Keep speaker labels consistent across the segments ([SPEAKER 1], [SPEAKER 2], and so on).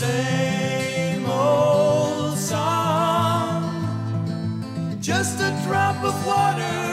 [SPEAKER 1] same old song. Just a drop of water.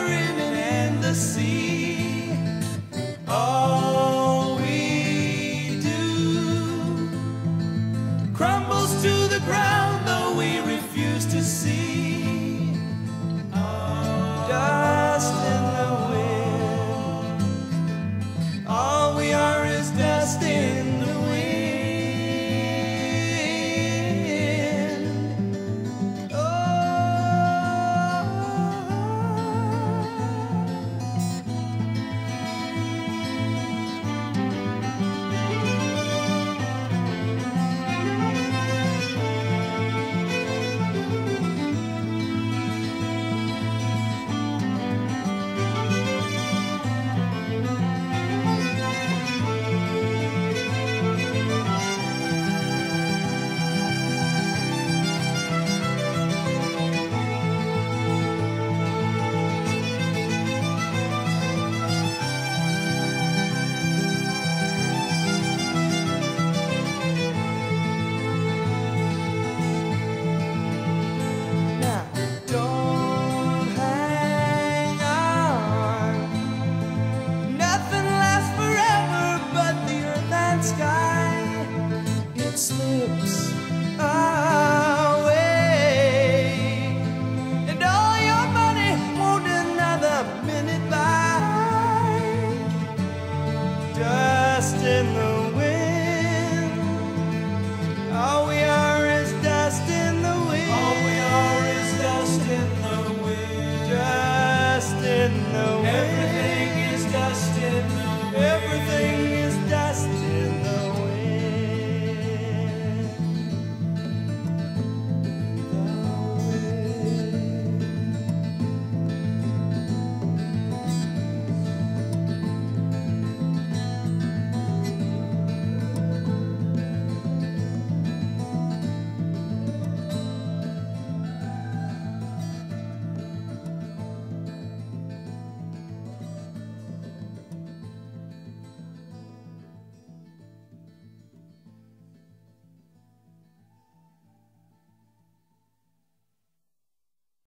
[SPEAKER 1] in the wind. Everything is dust in the wind. Everything